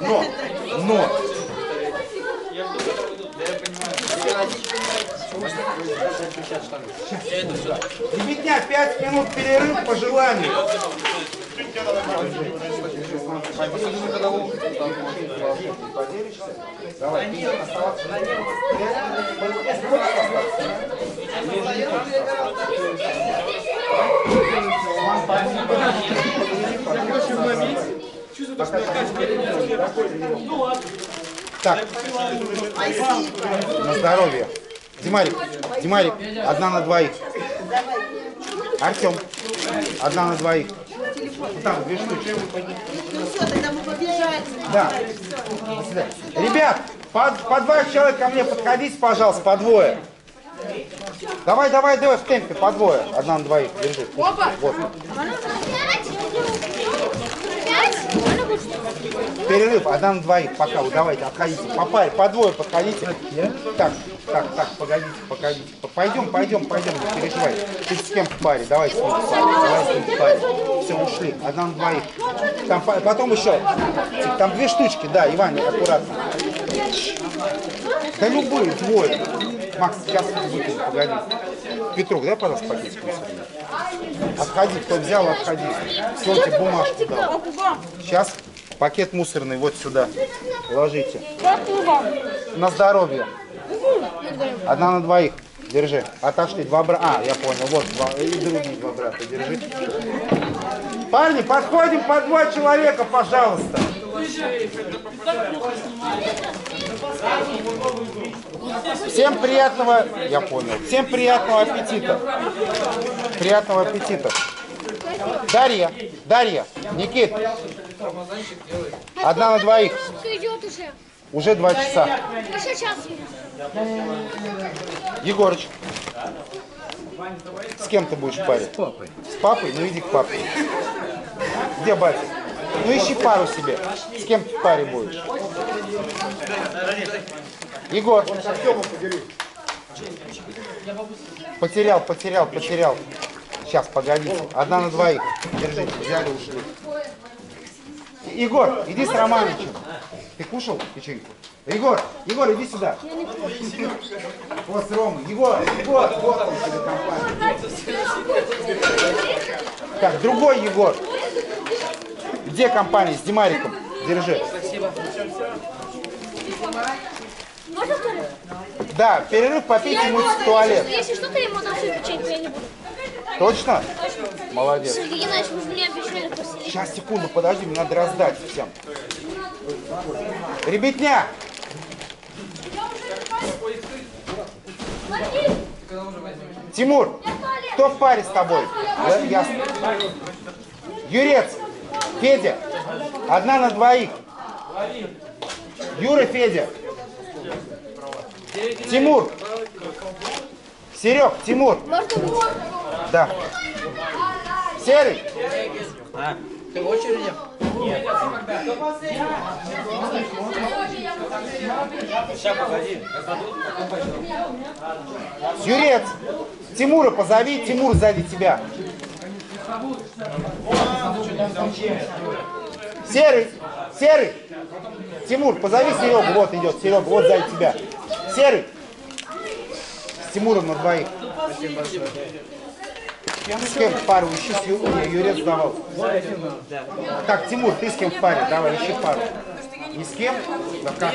Но, но. Ребятня, 5 минут перерыв по желанию. Так, на здоровье. Димарик, Димарик, одна на двоих. Артем, одна на двоих. Там, две штучки. Ну все, тогда мы побежали. Да. Ребят, по, по два человека ко мне подходите, пожалуйста, по двое. Давай, давай, давай в темпе, по двое. Одна на двоих, держи. Вот. Перерыв, одна на двоих, пока вы давайте, отходите. По паре, по двое подходите. Так, так, так, погодите, погодите. Пойдем, пойдем, пойдем, не переживай. Ты с кем в паре? Давай с ним. Давай с ним в паре. Все, ушли. Одна на двоих. Там, по- потом еще. Там две штучки, да, Иван, аккуратно. Да любые, двое. Макс, сейчас выкину, погоди. Петрук, дай, пожалуйста, пакетик. Отходи, кто взял, отходи. Тебе бумажку дал? Сейчас пакет мусорный вот сюда. Ложите. На здоровье. Одна на двоих. Держи. Отошли. Два брата. А, я понял. Вот два. И другие два брата. Держи. Парни, подходим по два человека, пожалуйста. Всем приятного, я понял. Всем приятного аппетита. Приятного аппетита. Дарья, Дарья, Никит. Одна на двоих. идет уже. Уже два часа. Еще час. Егорыч. С кем ты будешь в паре? С папой. С папой? Ну иди к папе. Где батя? Ну ищи пару себе. С кем ты в паре будешь? Егор. Потерял, потерял, потерял. Сейчас, погодите. Одна на двоих. Держите, взяли, ушли. Егор, иди с Романычем. Ты кушал печеньку? Егор, Егор, иди сюда. Вот с Ромой. Егор, Егор, вот он тебе компания. Так, другой Егор. Где компания? С Димариком. Держи. Можно туалет? Да, перерыв попить мыть в туалет. Если что, то я ему дам печеньку, я не буду. Точно? Молодец. Сейчас, секунду, подожди, мне надо раздать всем. Ребятня! Тимур, кто в паре с тобой? Ясно. Юрец, Федя, одна на двоих. Юра, Федя. Тимур. Серег, Тимур. Да. Серый. Ты в очереди? Сейчас, погоди. Юрец, Тимура позови, Тимур сзади тебя. Серый, Серый, Тимур, позови Серегу, вот идет, Серега, вот сзади тебя. Серый, с Тимуром на двоих. С кем в пару ищи, с не, Юрец давал. Так, Тимур, ты с кем в паре? Давай, ищи пару. Ни с кем? Да как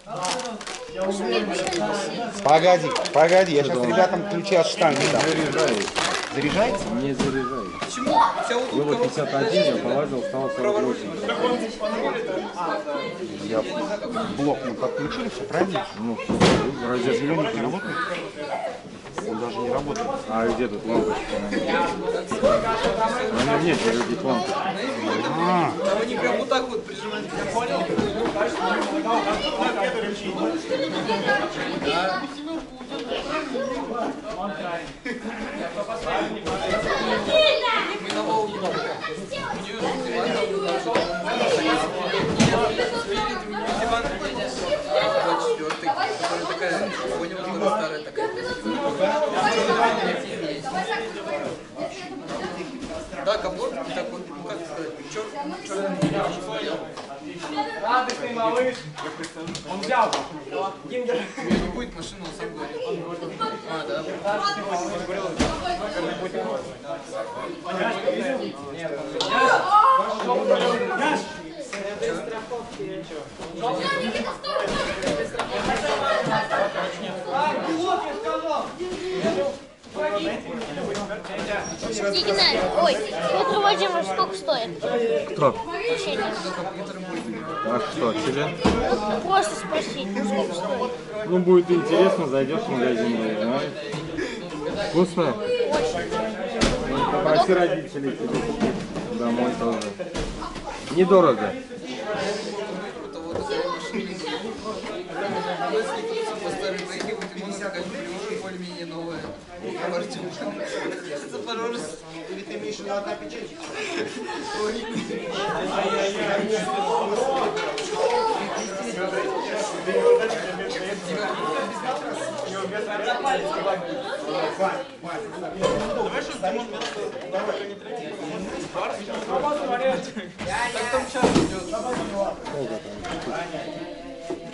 Погоди, погоди, я сейчас ребятам ключи от штанги дам. Заряжается? Не заряжай. Почему? Было 51, я полазил, стало 48. Я блок мы подключили, все правильно? Ну, розетка. Зеленый не работает? Он даже не работает. А где тут лампочка? На нем нет зарядить лампочки. А, Там они прям вот так вот прижимают. Я понял? Мы малыш. Он взял. Меня не будет машины, он сам говорит. А, да. Не Геннадий, ой, Петр Владимирович, сколько стоит? Кто? Учение. А что, тебе? Ну, просто спросить, ну, сколько стоит? Ну, будет интересно, зайдешь в магазин, узнаешь. Вкусно? Попроси родителей тебе домой тоже. Недорого. Это вот такая машина. Ну, Если кто-то по старой тайге, вот ему надо как бы более-менее новая. Артем. Запорожец. или ты имеешь в виду одна печать?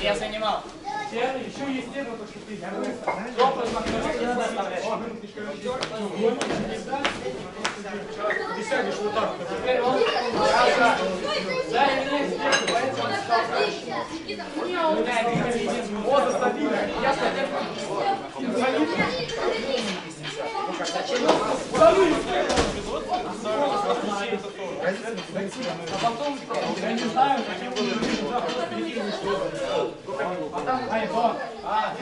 я занимал. Еще есть тема, то, что ты. Ты сядешь вот так. Теперь он... Да, я не сделаю, поэтому он стал Вот, стабильно. Я стабильно. А потом, я не знаю, каким будут А там, ай, вот. А,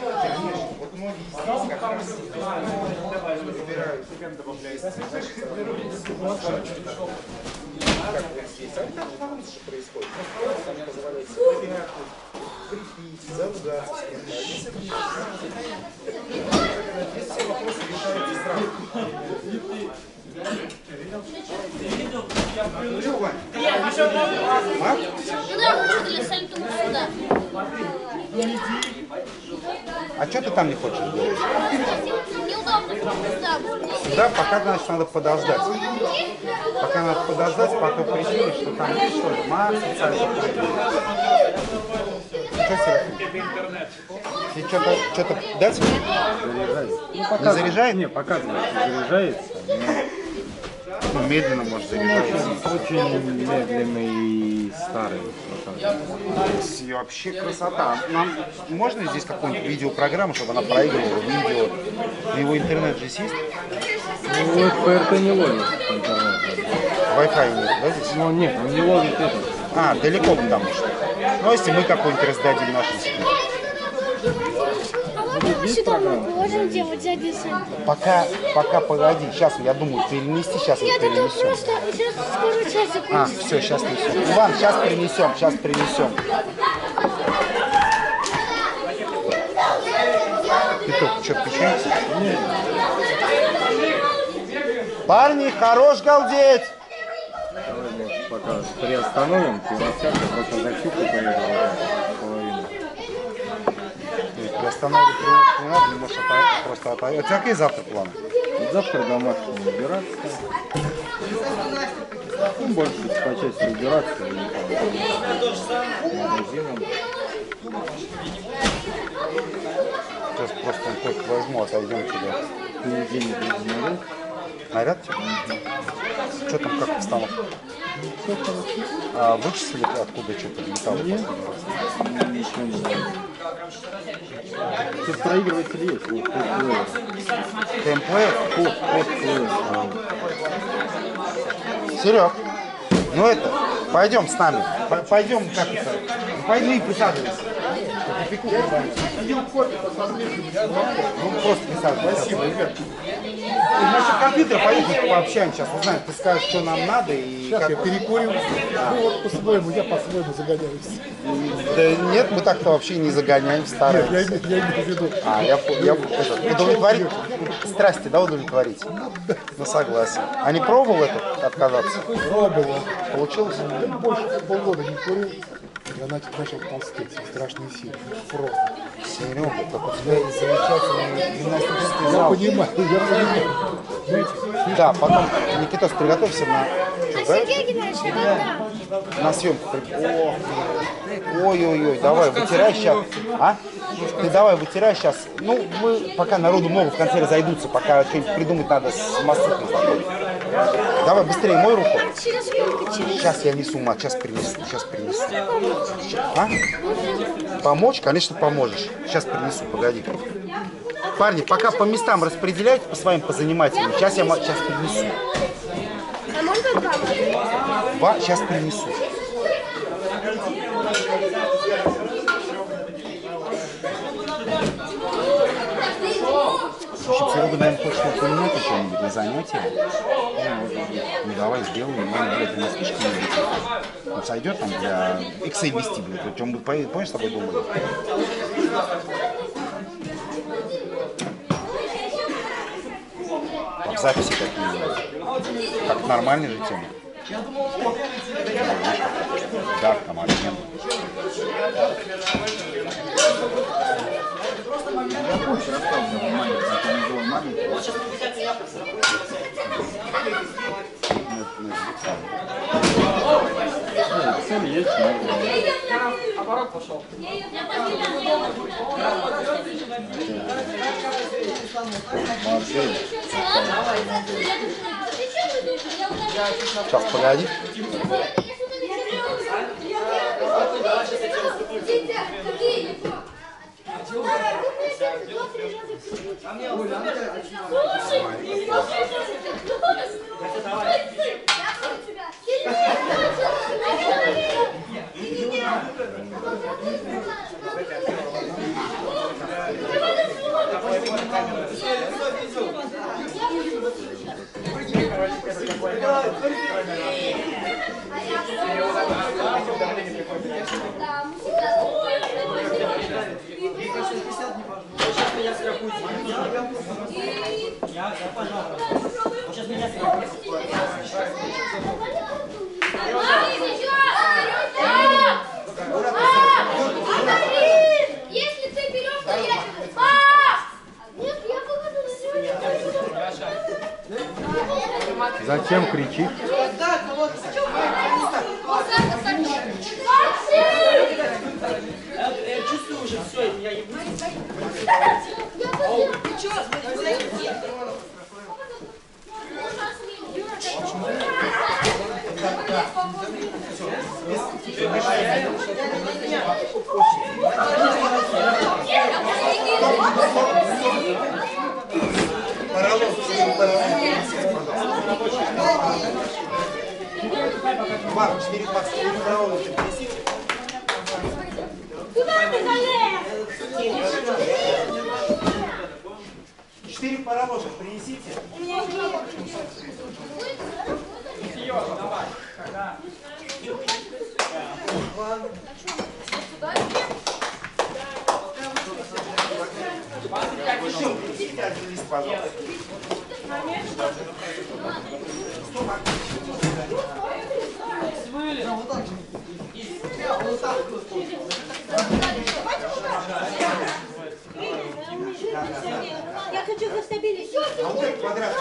Вот многие здесь как раз выбирают. Как вот здесь. А так там что происходит? Ну, там позволяет себе крепить, заругаться с кем-то. А Здесь не все вопросы решаются сразу. Ну что, Вань? А? Ну да, лучше для сальтума сюда. А что ты там не хочешь делать? Неудобно. Да, пока, значит, надо подождать. Пока надо подождать, потом прикинь, что там ли, Марс специально Тебе что-то что дать? Не заряжает? Не, показывает, заряжается. Ну, медленно может заряжаться. Очень медленный и старый. И вообще красота. Нам можно здесь какую-нибудь видеопрограмму, чтобы она проигрывала видео? У него интернет же есть? Ну, ПРТ не ловит интернет. Wi-Fi нет, да, здесь? Ну, нет, он не ловит это. А, далеко потому что. Ну, а если мы какой-нибудь раздадим нашим? Сюда мы делать. Пока, пока погоди. Сейчас, я думаю, перенести, сейчас мы Нет, это перенесем. просто сейчас скоро час А, закончится. все, сейчас несем. Иван, сейчас принесем, сейчас принесем. Петух, что, печенье? Парни, хорош галдеть! Пока приостановим трансляцию, просто защиту поехал половину. Приостанавливать тренировку не надо, не можешь ото- просто отойти. У тебя какие завтра планы? Завтра домашний убираться. Ну, больше по части убираться магазином. Сейчас просто только возьму, отойдем туда. Понедельник без наряд. Наряд тебе? Что там, как обстановка? А вычислили откуда что прилетало? Ничего не знаю. Тут проигрыватель есть, вот код? Код. Серег, ну это, пойдем с нами. Пойдем, как это? Ну, Пойди и присаживайся. Кофейку прибавим. Ну, просто присаживайся. Спасибо, ребят. Насчет компьютера поехали пообщаемся сейчас, узнаем, ты скажешь, что нам надо и Сейчас как... я перекурю. Ну вот по-своему, я по-своему загоняюсь. Да нет, мы так-то вообще не загоняем старые. Я, имею- я имею в виду. А, я, я это, удовлетворить страсти, да, удовлетворить? Ну, согласен. А не пробовал это отказаться? Пробовал. Получилось? Я больше полгода не курил. Я начал, начал толстеть. Страшные силы. Просто. Серега, как у тебя есть замечательный гимнастический Я зал. понимаю, я понимаю. Да, потом, Никитос, приготовься на, А Сергей Геннадьевич, а когда? на съемку. О, Ой-ой-ой, давай, вытирай сейчас. А? Ты давай, вытирай сейчас. Ну, мы, пока народу много в конце разойдутся, пока что-нибудь придумать надо с массовкой. Давай, быстрее, мой руку. Сейчас я несу, мать, сейчас принесу, сейчас принесу. А? Помочь? Конечно, поможешь. Сейчас принесу, погоди. Парни, пока по местам распределяйте по своим, по занимательным. Сейчас я сейчас принесу. А? Ва, сейчас принесу. Серега, наверное, хочет упомянуть что-нибудь на занятии. Ну, давай сделаем. Он, блядь, у нас слишком не Он сойдет там для иксей вести, блядь. О чем мы, по- помнишь, с тобой думали? Там записи какие Как нормальные же темы. Да, там агент. Цель есть, надо. Оборот пошел. Модель. Сейчас, погоди. 야, 근데 걔는 누가 들려서 그러고 있어. 소원씨, 이거 실수 Два, четыре, поролона, принесите. Куда ты залез? Четыре принесите. Еще принесите один лист, пожалуйста. вот так же. Вот. Я хочу застабилизировать. А вот этот квадрат.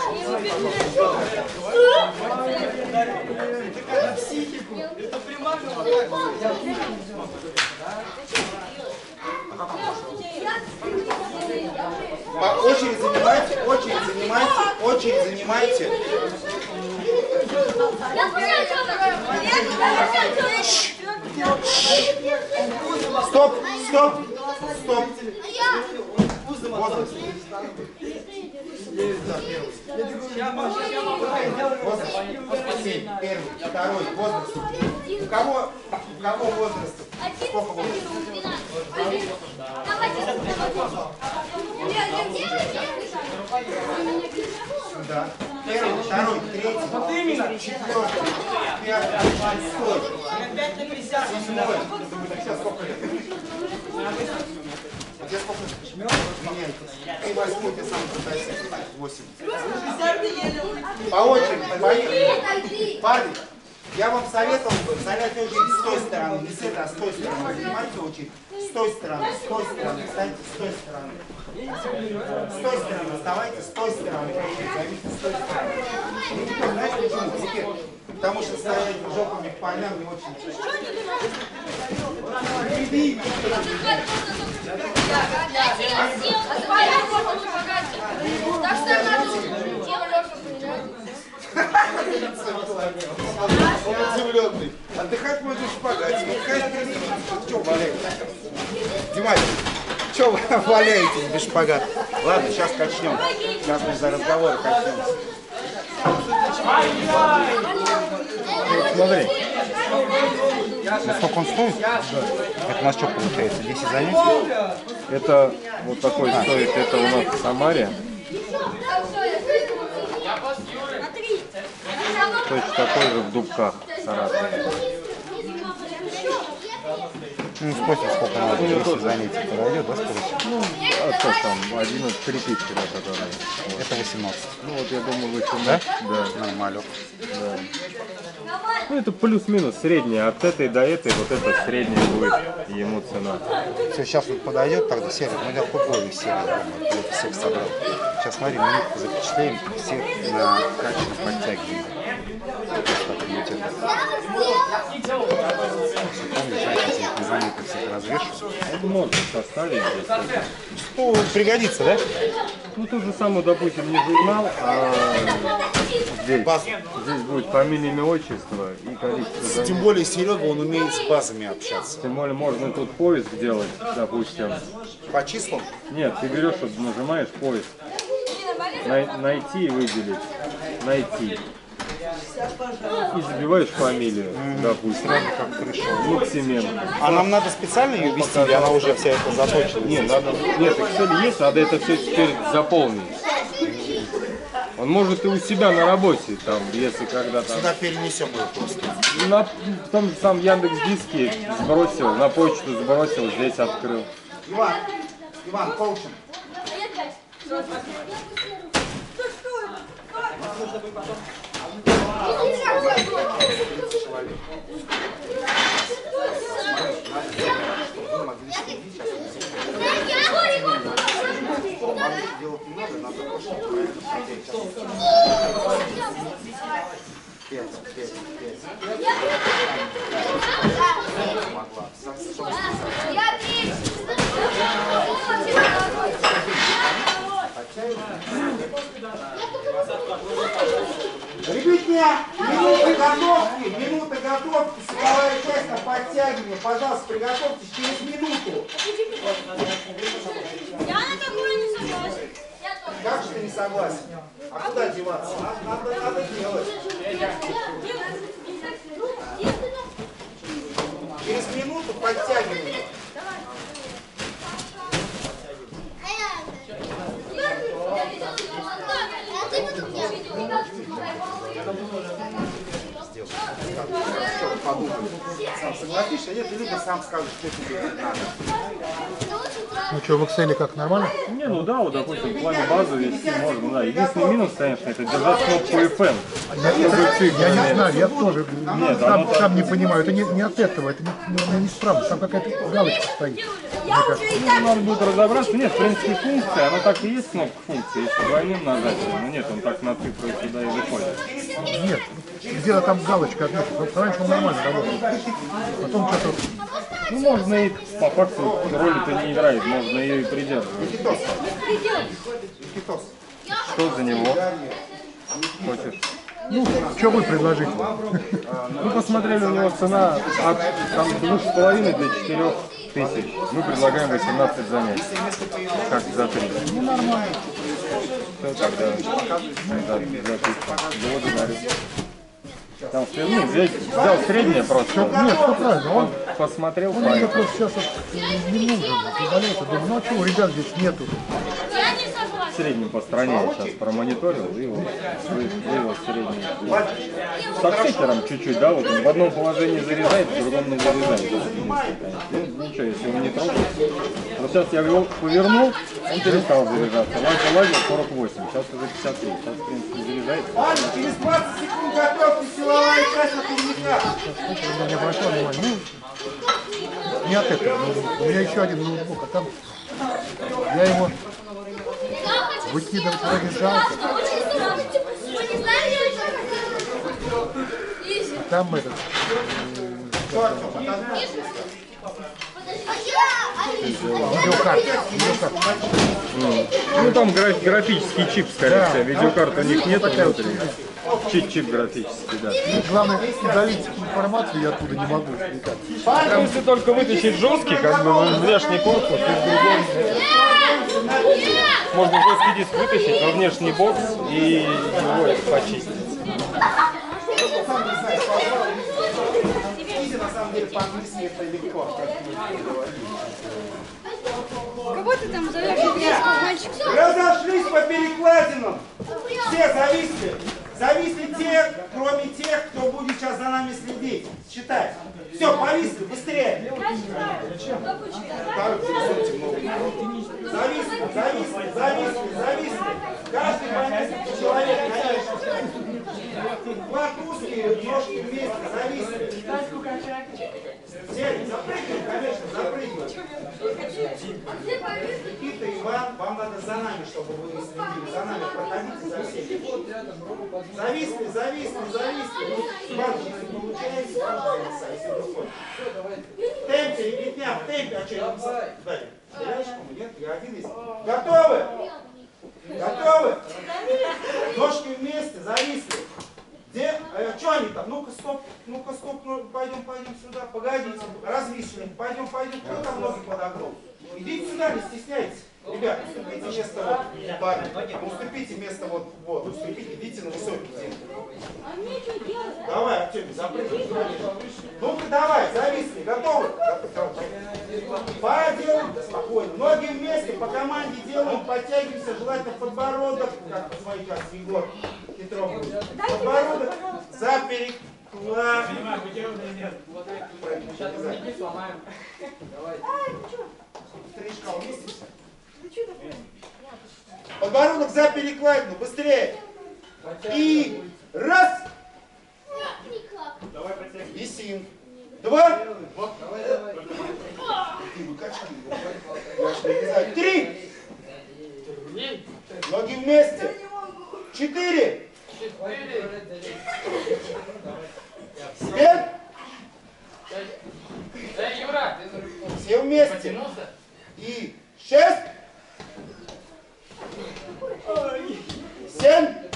По очередь занимайте, очередь занимайте, очередь занимайте. Стоп, стоп, стоп. Возраст. Возраст. Семь. Первый, второй, возраст. У кого, у кого возраст? Сколько возраст? Да. Первый, второй, третий, четвертый, пятый, шестой, седьмой. Сейчас сколько лет? Тебе сколько? По очереди, поехали. Парни, я вам советовал бы занять очередь с той стороны, не с этой, а с той стороны. Занимайте очередь с той стороны, с той стороны, встаньте с той стороны. С той стороны, вставайте с той стороны. Займите с той стороны. Никита, знаешь почему? Потому что стоять жопами к полям не очень. Так что надо Он удивленный. Отдыхать можно красивая. Что валяете? Димай, что вы валяетесь без шпагата? Ладно, сейчас качнем. Сейчас мы за разговоры качнем. Смотри. Насколько он стоит? Это у нас что получается? 10 занятий? Это вот такой стоит, это у нас в Самаре. Точно такой же в Дубках Саратове. Ну, спросим, сколько надо, 10 занятий подойдет, да, сколько? А что там, 11 приписки, да, которые. Это 18. Ну вот я думаю, вы Да? Да. Нормалек. Ну это плюс-минус средняя. От этой до этой вот это средняя будет ему цена. Все, сейчас вот подойдет, тогда серия, мы для купови серия, думаю, всех собрал. Сейчас смотри, минутку запечатлеем, всех на качественно подтягиваем. Это? На заметках всех развешу? Это можно составить здесь. Ну, пригодится, да? Ну то же самое, допустим, не журнал, а здесь. Базу. Здесь будет фамилия, имя, отчество и количество занятий. Тем более Серега, он умеет с базами общаться. Тем более можно тут поиск делать, допустим. По числам? Нет, ты берешь, вот нажимаешь поиск. Най- найти и выделить. Найти. И забиваешь фамилию, допустим. Как пришел. Луксименко. А нам надо специально ее вести, или она уже вся это заточена? Нет, надо, нет, Excel есть, надо это все теперь заполнить. Он может и у себя на работе, там, если когда-то Сюда перенесем ее просто. на в том же самом Яндекс Диске сбросил, на почту сбросил, здесь открыл. Иван, Иван, коучинг. Вы могли следить, сейчас Вам делать не надо, надо просто правильно смотреть. Пять, пять, пять. Могла. Я. Ребятня, минуты готовки, минуты готовки, силовая часть на подтягивание. Пожалуйста, приготовьтесь через минуту. Я на такое не согласен. Как же ты не согласен? А куда деваться? Надо, надо, надо делать. Через минуту подтягивание. Подумай. Сам согласишься, нет, ты либо сам скажешь, что тебе надо. Ну что, в Excel как нормально? Не, ну да, вот, допустим, в плане базы вести можно, да. Единственный минус, конечно, это держать кнопку FM. Я, я- я не знаю, я тоже Нет, сам, оно сам не понимаю. Это не, не от этого, это не, не, не справа, там какая-то галочка стоит. Ну, надо будет разобраться. Нет, в принципе, функция, она так и есть кнопка функции, если двойным нажатием. Но нет, он так на цифры сюда и выходит. Нет, где-то там галочка отмечена. Раньше он нормально работал. Потом что-то... Ну, можно и по факту роли-то не играет, можно ее и придерживать. Никитос. Что за него? Хочешь? Ну, что вы предложите? Мы посмотрели, у него цена от там, ну, 2,5 до 4 тысяч. Мы предлагаем 18 за месяц. Как за 3. Ну, нормально. Тогда за 3. Там, ну, взять, взял среднее просто. Нет, все правильно. Он, Посмотрел, он мне просто сейчас вот не нужен. Заболелся. Думаю, ну а чего, ребят здесь нету. В среднем по стране я сейчас промониторил и вот вы- вывел средний. С апсетером чуть-чуть, да, вот он в одном положении заряжает, в другом не заряжает. Ну, ничего, если он не трогает. Вот сейчас я его повернул, он перестал заряжаться. Раньше лазил 48, сейчас уже 53. Сейчас, в принципе, заряжается. Ладно, через 20 секунд готовьте силовая часть на турника. Я не обращал внимания. Ну, не от этого ноутбука. У меня еще один ноутбук, а там я его выкидывать Изи. Там этот, видеокарта. Видеокарта. Ну, там гра- графический чип, скорее всего. Видеокарт у них нет внутри. Чип-чип графический, да. Главное, удалить информацию я оттуда не могу никак. Если только вытащить жесткий, как бы ну, внешний корпус, можно жесткий диск вытащить во внешний бокс и его почистить. Самом деле, по-английски это легко. Кого ты там зовешь? Мальчик. Разошлись по перекладинам. Все зависли. Зависли те, кроме тех, кто будет сейчас за нами следить. Считай. Все, повисли, быстрее. Зависли, зависли, зависли, зависли. Каждый по несколько человек, конечно. Хват узкие, ножки вместе, зависли. Сели, запрыгивай, конечно, запрыгивай. Никита, Иван, вам надо за нами, чтобы вы не следили. За нами проходите за всеми. Зависли, зависли, зависли. Ну, Иван, если получается, пожалуйста, если выходит. В темпе, ребятня, в темпе. А что, я не знаю. Дали. Стреляешь, по-моему, нет? Я один есть. Готовы? Готовы? Ножки вместе, зависли. Где? Э, что они там? Ну-ка, стоп, ну-ка, стоп, ну, пойдем, пойдем сюда, погодите, развисли, пойдем, пойдем, кто там ноги подогнул? Идите сюда, не стесняйтесь. Ребят, уступите место вот, парни, ну, уступите место вот, вот, уступите, идите на высокий землю. Давай, Артемий, запрыгни. Ну-ка, давай, зависли, готовы? Поделаем, спокойно. Ноги вместе, по команде делаем, подтягиваемся, желательно подбородок, как посмотрите, как Егор Петров. Подбородок за переклад. Стрижка уместится? Подбородок за перекладину, быстрее. И раз. Висим. Два. Три. Ноги вместе. Четыре. Пять. Все вместе. И шесть. Семь.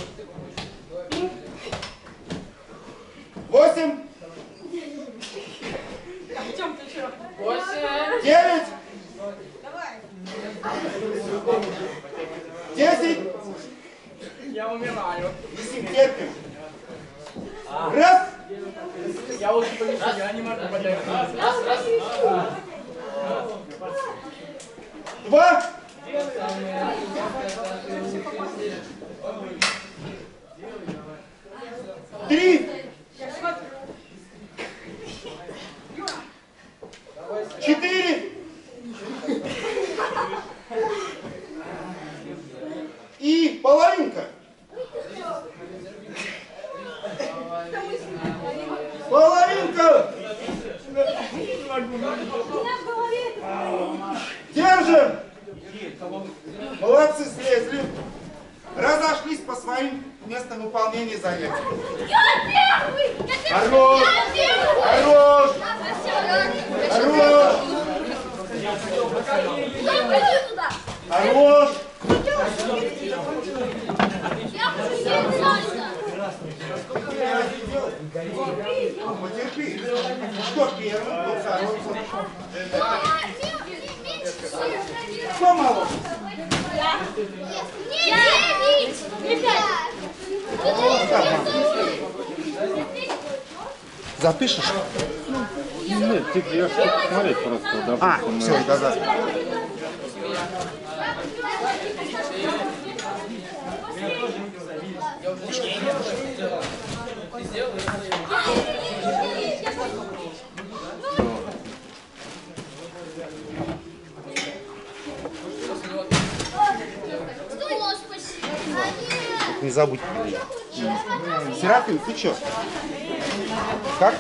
Я хочу посмотреть просто, А, допустим, все, да, да. Не забудь. Серафим, ты что? Как?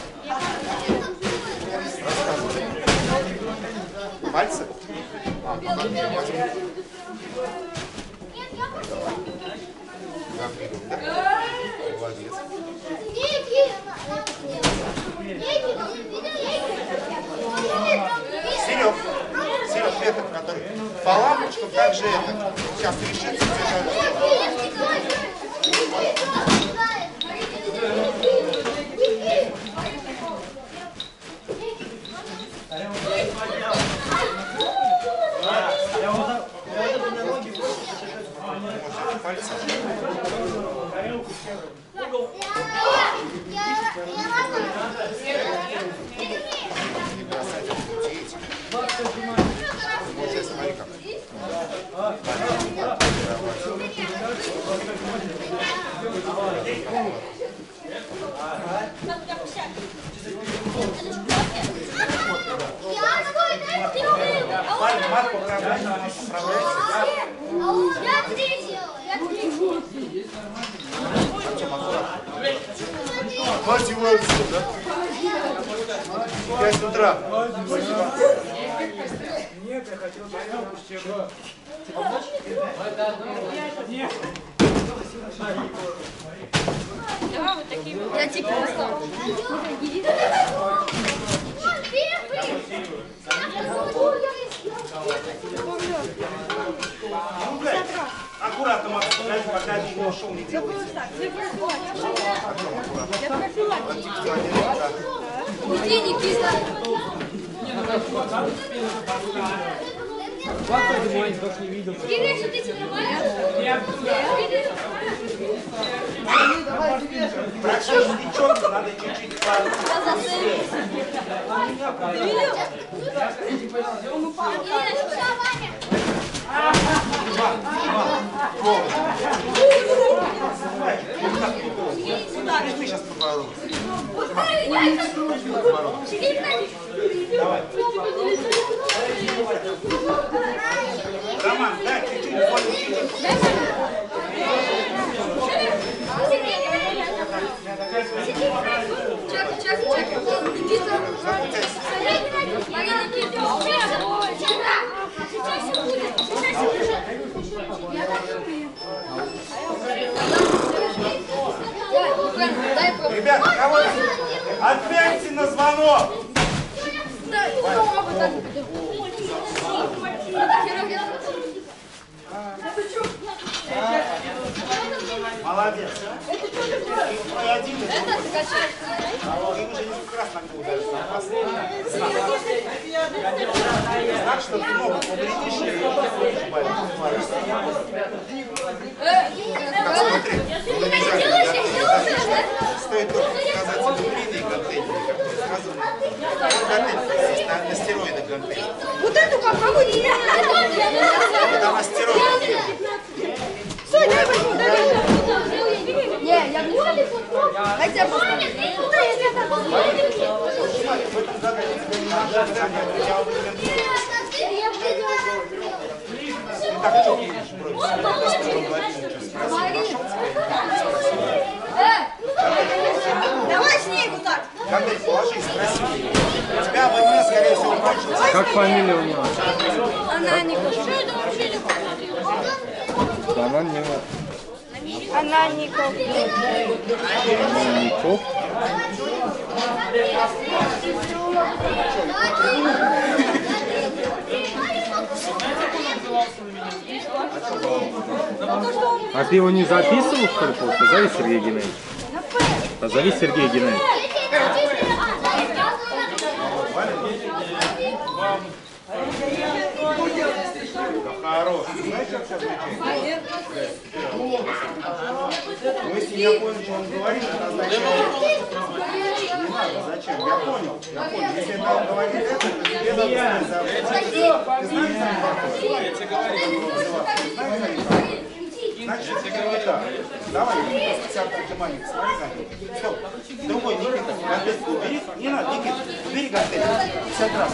лампочкам, Мать его отсюда. Пять утра. Я тебе поставлю. Аккуратно, Макс, пока один не ушел, не делай. Иди, Никита. Кирилл, ты тебе нормально? Прочешь девчонку, надо чуть-чуть Ты сейчас подбородок. Роман, дай чуть-чуть больше. Чак, чак, чак. Никита. Мария, Никита. Дай попробуй. Ребята, кого Ответьте на звонок. Молодец. И. Ты уже несколько раз ударился. а Последний знак. Что ты и болеть. Смотри, ну, нельзя. Стоит только сказать длинный контейнер, какой сразу контейнер на, стероидах контейнер. Вот эту попробуйте. Это на стероидах. Стой, дай возьму, дай возьму. Не, я не Хотя бы. Да, я тебя так В этом году тебе не надо занять, я уверен. Ты так чокаешь, Давай с ней вот так. Контейнер положи, спроси. У тебя в одни, скорее всего, как фамилия у него? Ананников. Она не Ананников. Ников. А ты его не записывал, ли, просто? Позови Сергея Геннадьевича. Позови Сергея Геннадьевича. Хорош. Знаешь, как сейчас звучит? Ну, если я понял, что он говорит, это означает... Не надо, зачем? Я понял, я понял. Если это он говорит это, то тебе надо сказать. Ты знаешь, что Значит, я говорю так. Давай, Никита, посмотри за ним. Стоп. Другой, Никита, гантельку убери. Не надо, Никита, убери гантельку. 50 грамм.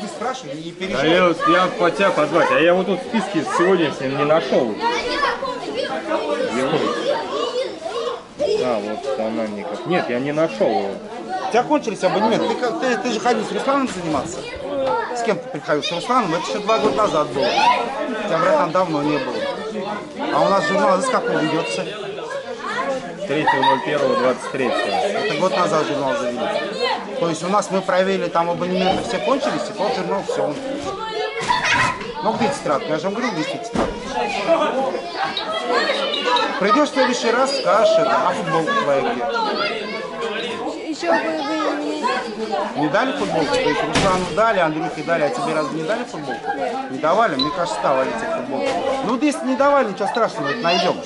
Ты спрашивай, не А переживай. я вот я по тебя позвать, а я вот тут в списке сегодняшнем не нашел. А, вот Ананников. Нет, я не нашел его. У тебя кончились абонементы. Ты, как- ты, ты же ходил с Русланом заниматься? С кем ты приходил? С Русланом? Это еще два года назад было. У тебя, братан, давно не было. А у нас журнал из какого ведется? 3.01.23. Это год назад журнал завели. То есть у нас мы проверили, там абонементы все кончились, и тот журнал все. Ну где тетрадка? Я же вам говорил, вести тетрадку. Придешь в следующий раз, скажешь, а футболка твоя где? Еще вы, вы. Не дали футболку? То есть Руслану дали, Андрюхе дали, а тебе разве не дали футболку? Не давали? Мне кажется, давали тебе футболку. Ну, если не давали, ничего страшного, это найдем.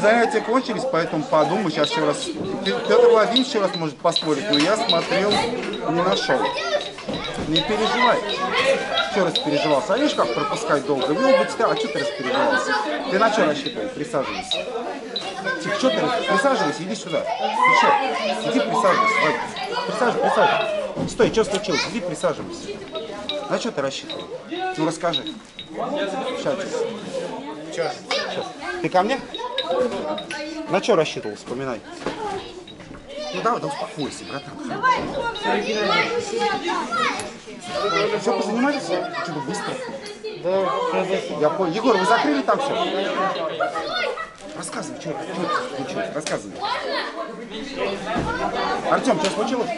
Занятия кончились, поэтому подумай, сейчас еще раз. Петр Владимирович еще раз может поспорить, но я смотрел, не нашел. Не переживай. Еще раз переживался. А видишь, как пропускать долго? Вы оба тебя, а что ты распереживался? Ты на что рассчитывал? Присаживайся. Тихо, что ты присаживайся, иди сюда. Ты что? Иди присаживайся. Вадик. Присаживайся, присаживайся. Стой, что случилось? Иди присаживайся. На что ты рассчитывал? Ну расскажи. Сейчас. Сейчас. Ты ко мне? На что рассчитывал? Вспоминай. Ну давай, да успокойся, братан. Все, позанимались? Что-то быстро. Я понял. Егор, вы закрыли там все? Рассказывай, что, что случилось? Рассказывай. Артем, что случилось?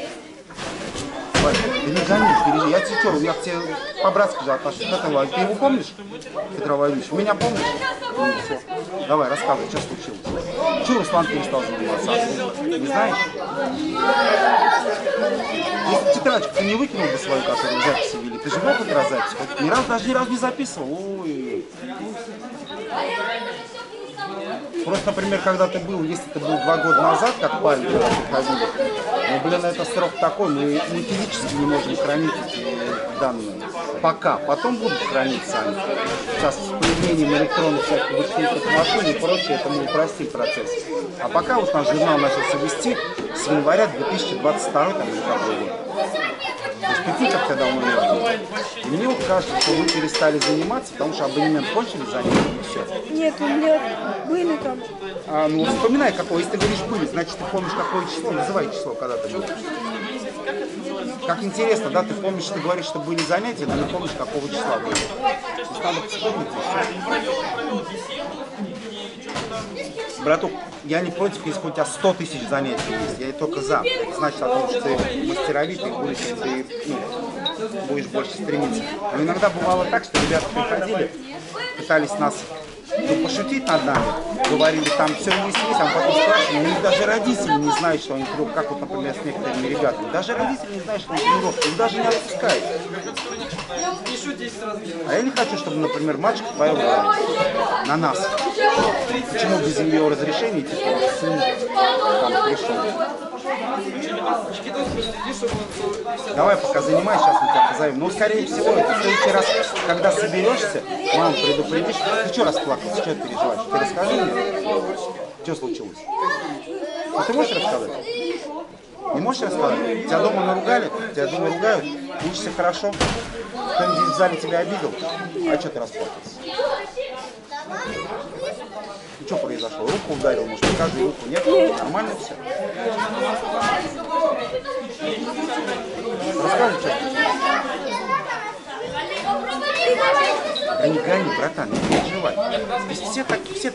Вань, ты не гони, впереди. Я что, я к тебе по-братски же отношусь. Петр Владимирович, ты его помнишь? Петр Владимирович, меня помнишь? Ну, всё. Давай, рассказывай, что случилось. Чего Руслан перестал заниматься? А ты Не знаешь? Если тетрадочку ты не выкинул бы свою, которую записи вели, ты же мог раз запись? Ни разу, даже ни разу не записывал. Ой. Просто, например, когда ты был, если ты был два года назад, как парень, когда приходили, ну, блин, это срок такой, мы, мы физически не можем хранить эти данные. Пока. Потом будут храниться они. Сейчас с появлением электронных всяких вычислительных машин и прочее, это мы упростим процесс. А пока вот наш журнал начался вести с января 2022 там, или какой год. Как тебя давно не было. И мне вот кажется, что вы перестали заниматься, потому что абонемент кончили занятия, и все. Нет, у меня были там. А, ну вспоминай, какое. Если ты говоришь были, значит ты помнишь, какое число. Называй число, когда ты был. Как интересно, да, ты помнишь, ты говоришь, что были занятия, но не помнишь, какого числа были. То есть надо вспомнить. Братух, я не против, если у тебя 100 тысяч занятий есть, я только за. Значит о том, что ты мастеровитый, будешь, ты ну, будешь больше стремиться. Но иногда бывало так, что ребята приходили, пытались нас ну, пошутить над нами, говорили, там все есть, есть, а потом спрашивали, у них даже родители не знают, что они тренировки, как вот, например, с некоторыми ребятами, даже родители не знают, что они тренировки, их даже не отпускают. А я не хочу, чтобы, например, мальчик твоя рука на нас. Почему без ее разрешения, типа, сын там пришел? Давай пока занимайся, сейчас мы тебя позовем. Ну, скорее всего, это в следующий раз, когда соберешься, маму предупредишь. Ты что расплакался, что ты переживаешь? Ты расскажи мне, что случилось? Ну, ты можешь рассказать? Не можешь рассказать? Тебя дома наругали? Тебя дома ругают? Учишься хорошо? Кто-нибудь в зале тебя обидел? А что ты расплакался? Ну, что произошло? Руку ударил, может, покажи руку, нет? Нормально все? Расскажи. Что Да не гони, братан, не переживай. Все так, все